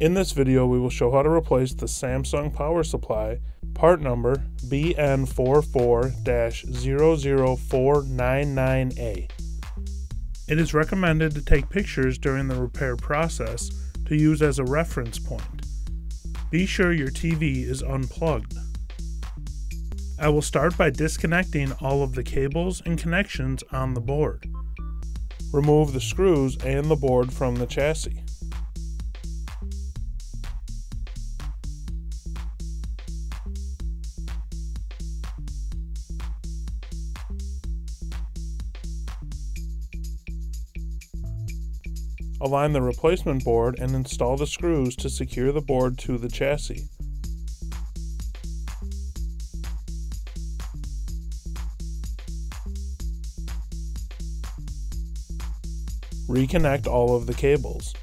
In this video, we will show how to replace the Samsung power supply, part number BN44-00499A. It is recommended to take pictures during the repair process to use as a reference point. Be sure your TV is unplugged. I will start by disconnecting all of the cables and connections on the board. Remove the screws and the board from the chassis. Align the replacement board and install the screws to secure the board to the chassis. Reconnect all of the cables.